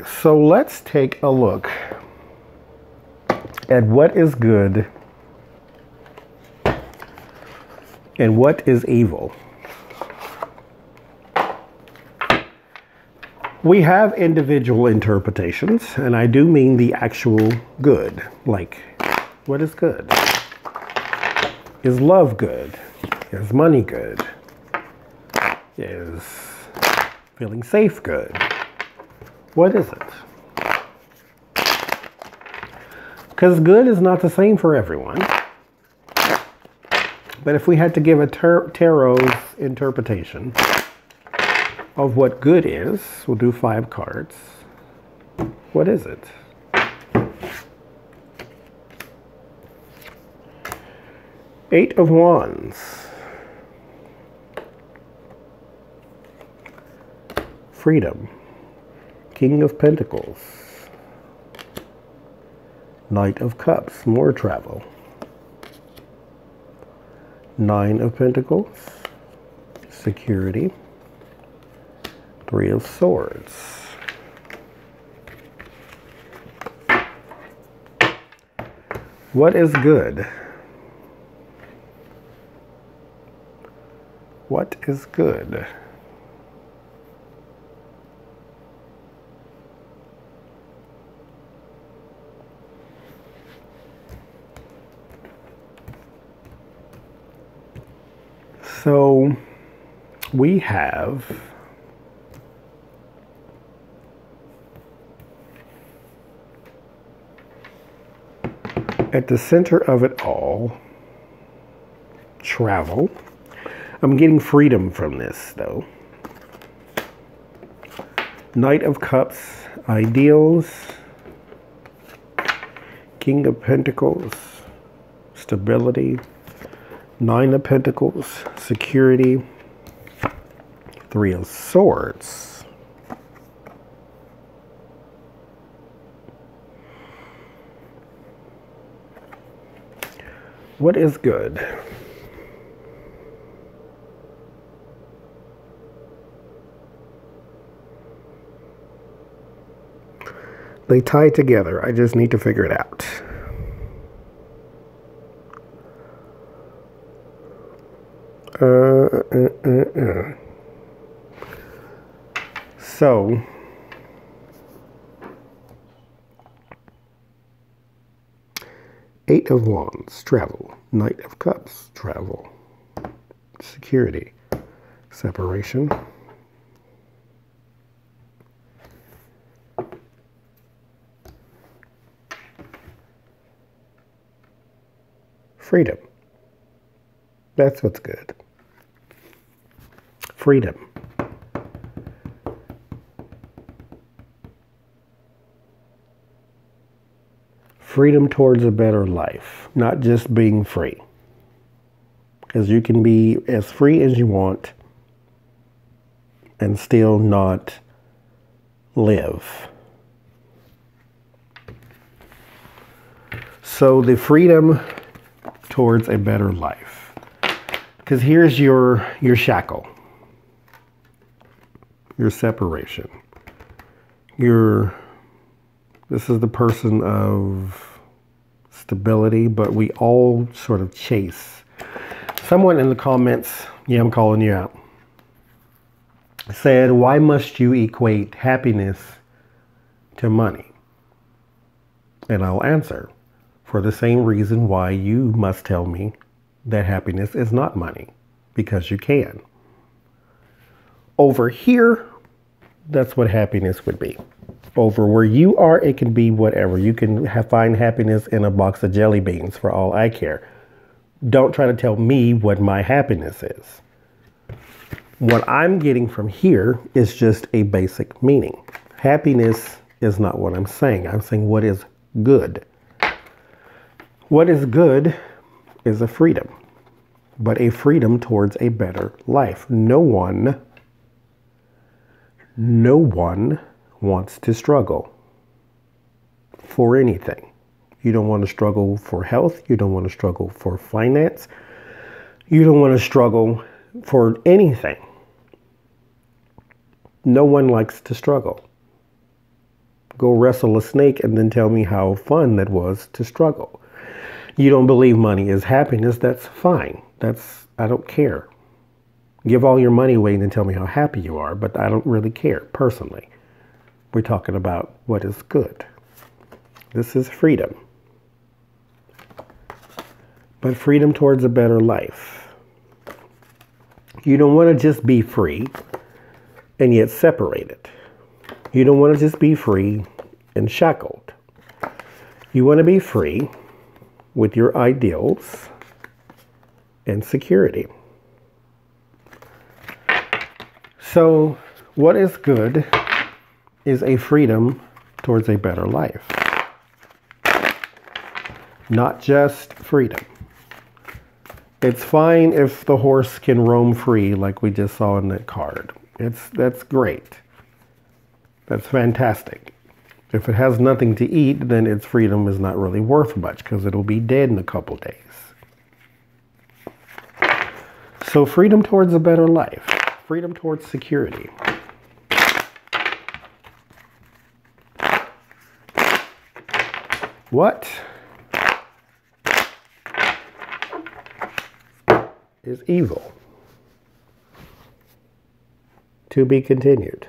So let's take a look at what is good and what is evil. We have individual interpretations, and I do mean the actual good. Like, what is good? Is love good? Is money good? Is feeling safe good? What is it? Because good is not the same for everyone. But if we had to give a tar tarot's interpretation of what good is, we'll do five cards. What is it? Eight of Wands. Freedom. King of Pentacles. Knight of Cups, more travel. Nine of Pentacles, security. Three of Swords. What is good? What is good? So we have at the center of it all travel. I'm getting freedom from this though. Knight of Cups, ideals, King of Pentacles, stability, Nine of Pentacles, security, Three of Swords. What is good? They tie together. I just need to figure it out. Uh, uh, uh, uh. So, Eight of Wands, travel. Knight of Cups, travel. Security, separation. Freedom. That's what's good freedom. Freedom towards a better life, not just being free. Because you can be as free as you want and still not live. So the freedom towards a better life. Because here's your, your shackle your separation. Your this is the person of stability, but we all sort of chase. Someone in the comments, yeah, I'm calling you out, said, Why must you equate happiness to money? And I'll answer, for the same reason why you must tell me that happiness is not money, because you can. Over here, that's what happiness would be. Over where you are, it can be whatever. You can have, find happiness in a box of jelly beans for all I care. Don't try to tell me what my happiness is. What I'm getting from here is just a basic meaning. Happiness is not what I'm saying. I'm saying what is good. What is good is a freedom, but a freedom towards a better life. No one no one wants to struggle for anything. You don't want to struggle for health. You don't want to struggle for finance. You don't want to struggle for anything. No one likes to struggle. Go wrestle a snake and then tell me how fun that was to struggle. You don't believe money is happiness, that's fine. That's I don't care. Give all your money away and then tell me how happy you are, but I don't really care personally. We're talking about what is good. This is freedom. But freedom towards a better life. You don't want to just be free and yet separated. You don't want to just be free and shackled. You want to be free with your ideals and security. So, what is good is a freedom towards a better life, not just freedom. It's fine if the horse can roam free, like we just saw in that card. It's that's great. That's fantastic. If it has nothing to eat, then its freedom is not really worth much because it'll be dead in a couple days. So, freedom towards a better life, freedom towards security. What is evil? To be continued.